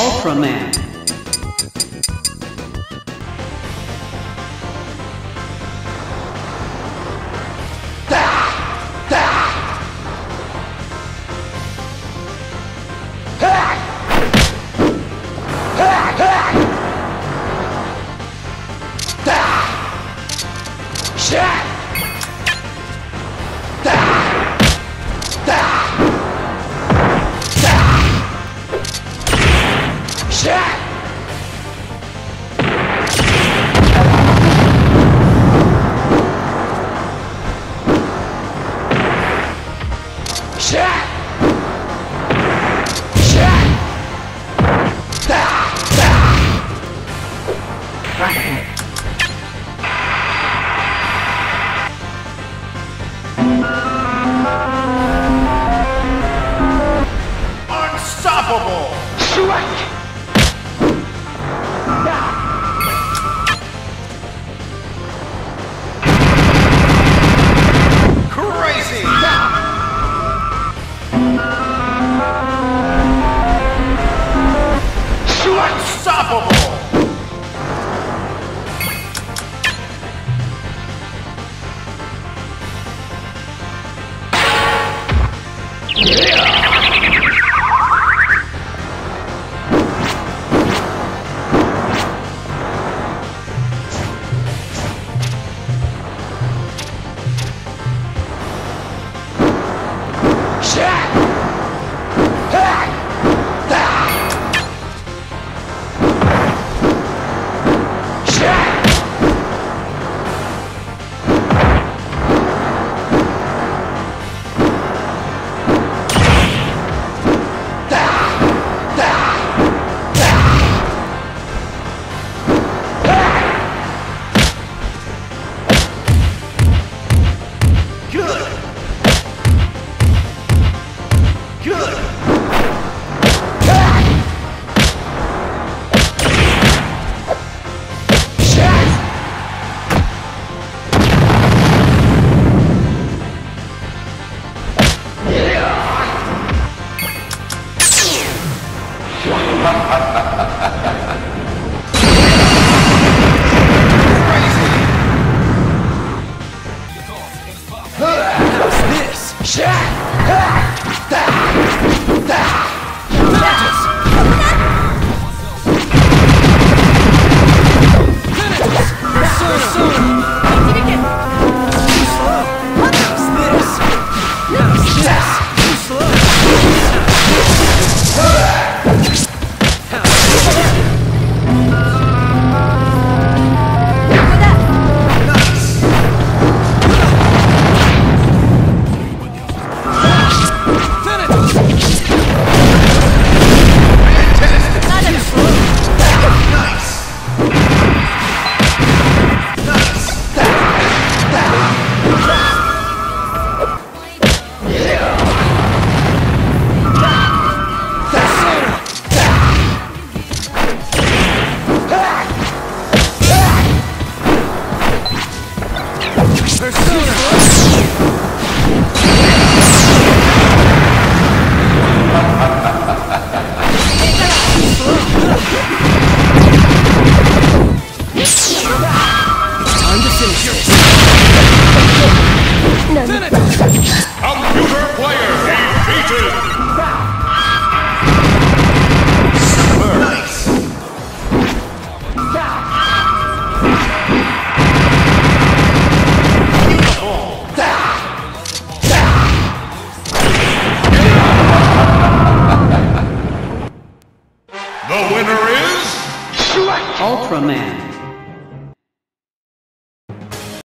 Ultraman. Unstoppable! Unstoppable! محمد Computer player defeated! Nice! The winner is... Ultraman.